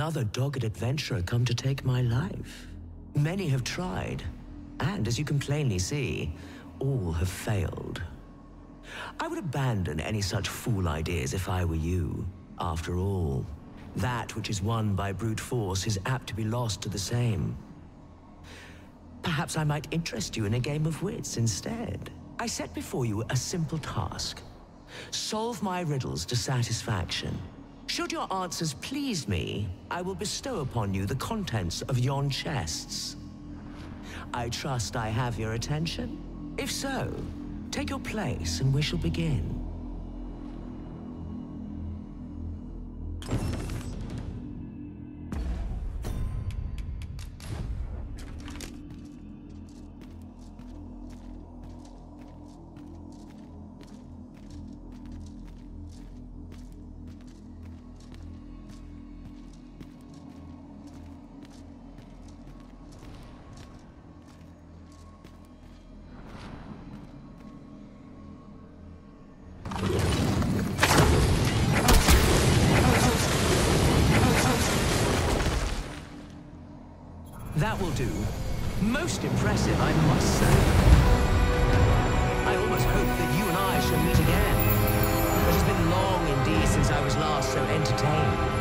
Another dogged adventurer come to take my life. Many have tried, and as you can plainly see, all have failed. I would abandon any such fool ideas if I were you. After all, that which is won by brute force is apt to be lost to the same. Perhaps I might interest you in a game of wits instead. I set before you a simple task. Solve my riddles to satisfaction. Should your answers please me, I will bestow upon you the contents of yon chests. I trust I have your attention? If so, take your place and we shall begin. That will do. Most impressive, I must say. I almost hope that you and I shall meet again. It has been long indeed since I was last so entertained.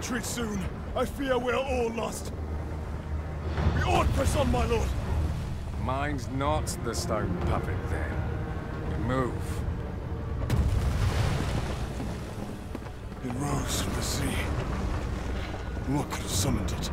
Retreat soon. I fear we are all lost. We ought press on, my lord. Mine's not the stone puppet, then. We move. It rose from the sea. What could have summoned it?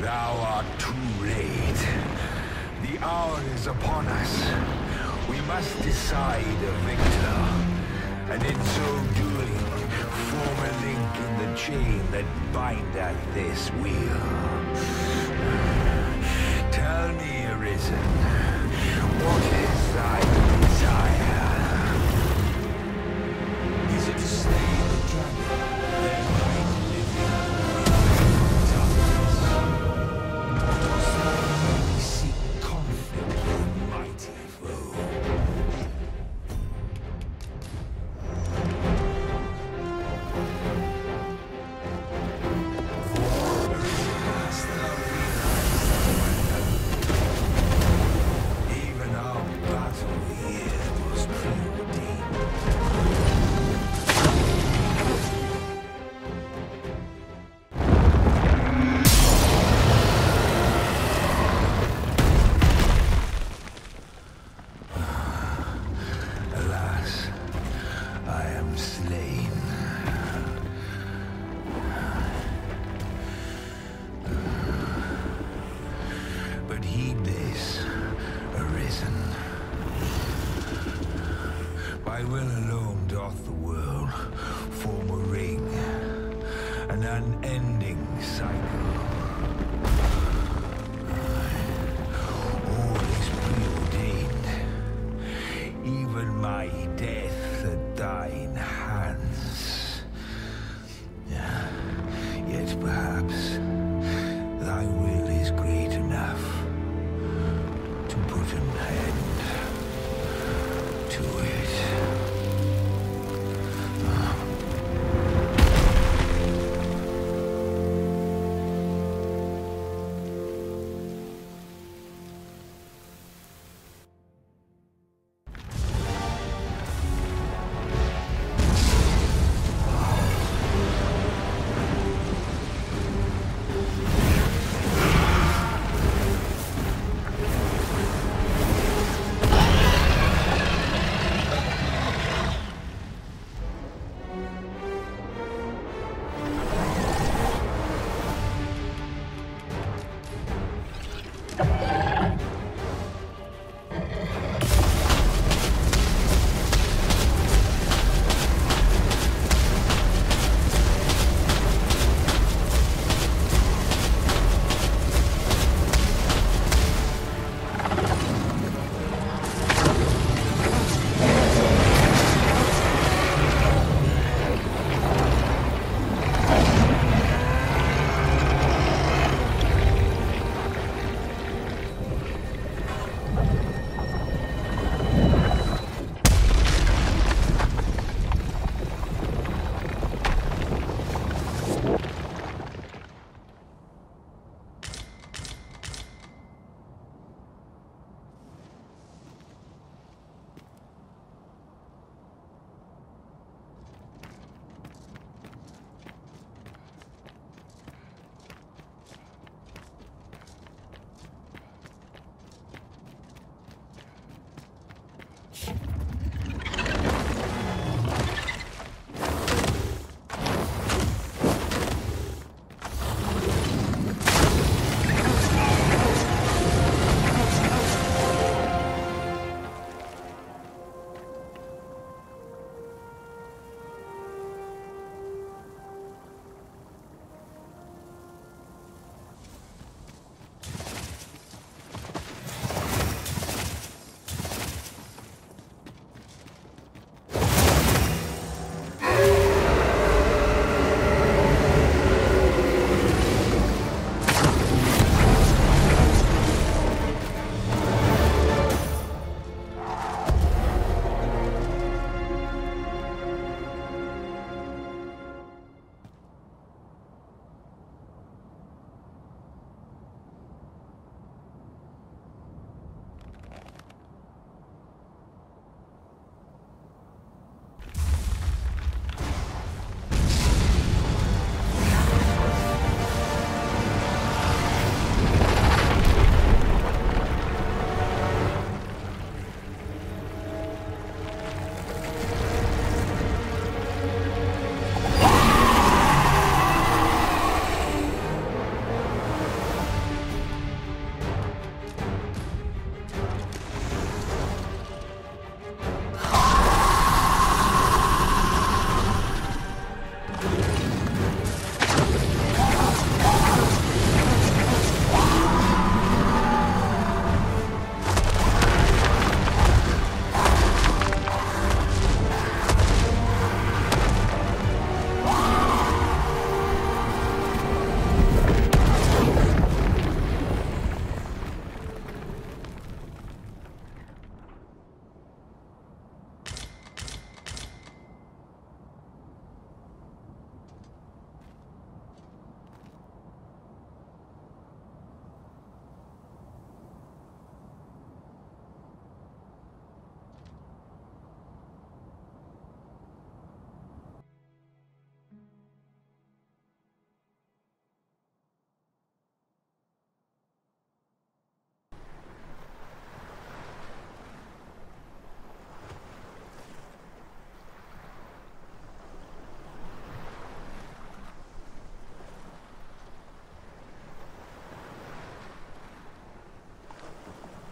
Thou art too late. The hour is upon us. We must decide a victor. And in so doing, form a link in the chain that bindeth this wheel. Tell me, Arisen, what is thy